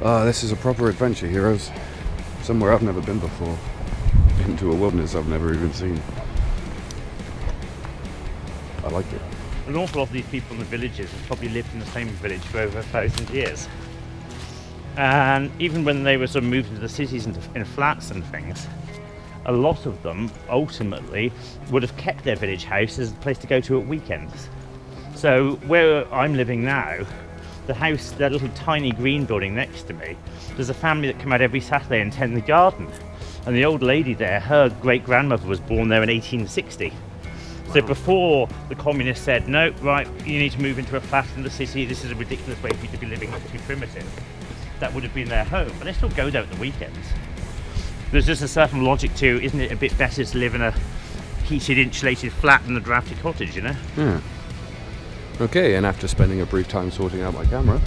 Ah, this is a proper adventure, heroes. Somewhere I've never been before. Into a wilderness I've never even seen. I like it. An awful lot of these people in the villages have probably lived in the same village for over a thousand years. And even when they were sort of moved into the cities and in flats and things, a lot of them ultimately would have kept their village house as a place to go to at weekends. So where I'm living now, the house, that little tiny green building next to me, there's a family that come out every Saturday and tend the garden. And the old lady there, her great grandmother was born there in 1860. So before the communists said, no, right, you need to move into a flat in the city, this is a ridiculous way for you to be living, it's too primitive, that would have been their home. But they still go there at the weekends. There's just a certain logic to, isn't it a bit better to live in a heated, insulated flat than a drafty cottage, you know? Yeah. Okay, and after spending a brief time sorting out my camera,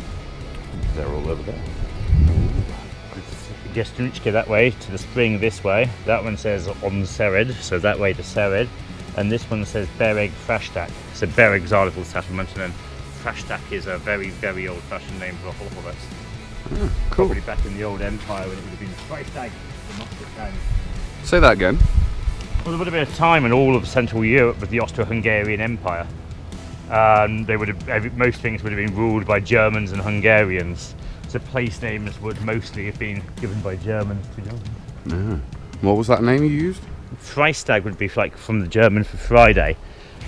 they're all over there. Jastrzębie that way to the spring this way. That one says on Sered, so that way to Sered. And this one says Bereg Frashtak. So Bereg's our little settlement, and then Frashtak is a very, very old fashioned name for a whole of us. Ah, cool. Probably back in the old empire when it would have been Frashtak, the Musket town. Say that again. Well, there would have been a time in all of Central Europe with the Austro-Hungarian Empire. Um, they would have most things would have been ruled by Germans and Hungarians. So place names would mostly have been given by Germans to Germans. What was that name you used? Freitag would be like from the German for Friday.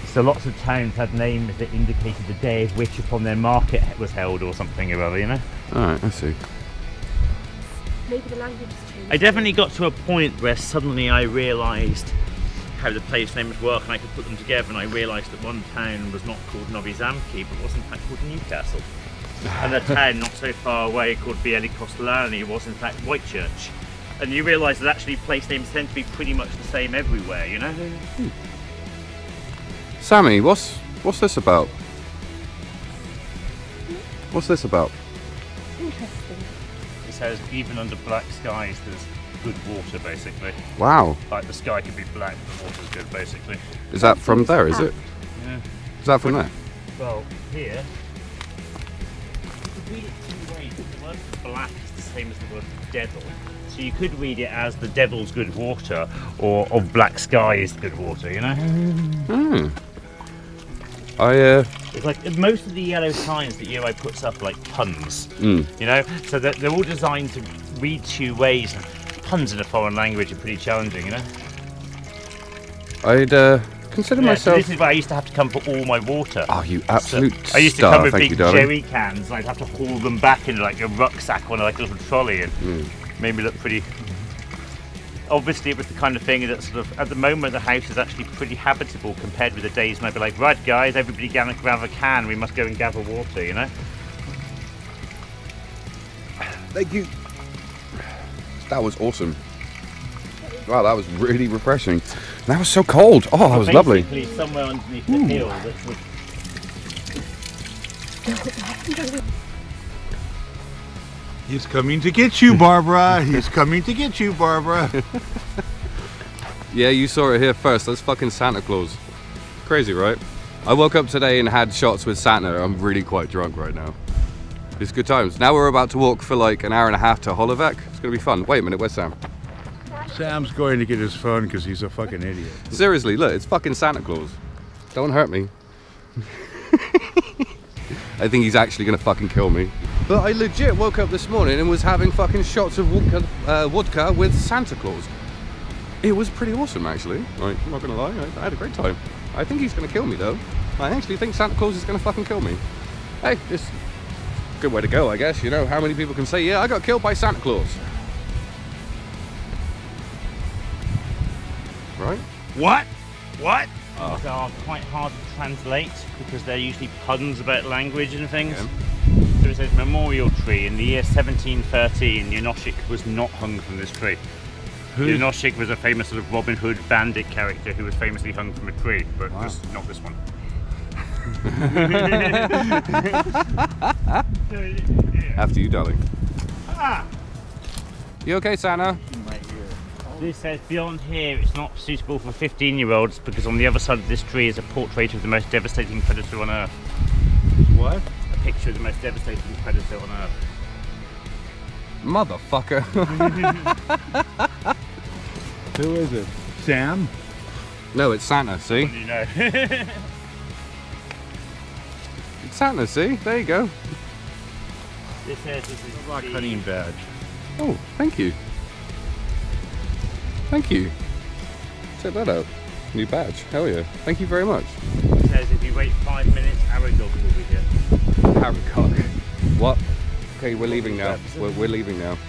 So lots of towns had names that indicated the day of which upon their market was held or something or other, you know? Alright, I see. Maybe the language has changed. I definitely got to a point where suddenly I realised how the place names work and I could put them together and I realised that one town was not called Nové Zámky but was in fact called Newcastle. And a town not so far away called Bieli Kostelani was in fact Whitechurch. And you realise that actually place names tend to be pretty much the same everywhere, you know? Hmm. Sammy, what's what's this about? What's this about? Interesting. It says even under black skies there's good water basically. Wow. Like the sky could be black but the water's good basically. Is that from there, is it? Yeah. Is that from there? Well, here. You could read it two ways. The word black is the same as the word devil. So you could read it as the devil's good water or of black sky is good water, you know? Hmm. I uh It's like most of the yellow signs that UI puts up like puns, mm, you know? So they're, they're all designed to read two ways. And puns in a foreign language are pretty challenging, you know? I'd uh consider Yeah, so myself this is where I used to have to come for all my water. Oh you So absolute I used to star, come with thank big you, jerry cans and I'd have to haul them back in like a rucksack on like a little trolley and Mm. made me look pretty. Obviously, it was the kind of thing that sort of, at the moment, the house is actually pretty habitable compared with the days when I'd be like, right, guys, everybody gather, grab a can, we must go and gather water, you know? Thank you. That was awesome. Wow, that was really refreshing. That was so cold. Oh, that was lovely. Somewhere underneath the hill that was He's coming to get you, Barbara. He's coming to get you, Barbara. Yeah, you saw it here first. That's fucking Santa Claus. Crazy, right? I woke up today and had shots with Santa. I'm really quite drunk right now. It's good times. Now we're about to walk for like an hour and a half to Hlohovec. It's gonna be fun. Wait a minute, where's Sam? Sam's going to get his phone because he's a fucking idiot. Seriously, look, it's fucking Santa Claus. Don't hurt me. I think he's actually gonna fucking kill me. But I legit woke up this morning and was having fucking shots of vodka, uh, vodka with Santa Claus. It was pretty awesome, actually. Like, I'm not gonna lie, I, I had a great time. I think he's gonna kill me though. I actually think Santa Claus is gonna fucking kill me. Hey, it's a good way to go, I guess. You know, how many people can say, yeah, I got killed by Santa Claus? Right? What? What? Oh. These are quite hard to translate because they're usually puns about language and things. Yeah. So it says memorial tree. In the year 1713, Jánošík was not hung from this tree. Jánošík was a famous sort of Robin Hood bandit character who was famously hung from a tree, but just not this one. After you, darling. Ah! You okay, Santa? This says beyond here it's not suitable for 15 year olds because on the other side of this tree is a portrait of the most devastating predator on earth. What? A picture of the most devastating predator on earth. Motherfucker. Who is it? Sam? no, it's Santa, see? You know. It's Santa, see? There you go. this says this is Rock hunting badge. Oh, thank you. Thank you. Check that out. New badge. Hell yeah. Thank you very much. It says if you wait five minutes, Arrowdog will be here. Harry cock. What? Okay, we're leaving now. We're, we're leaving now.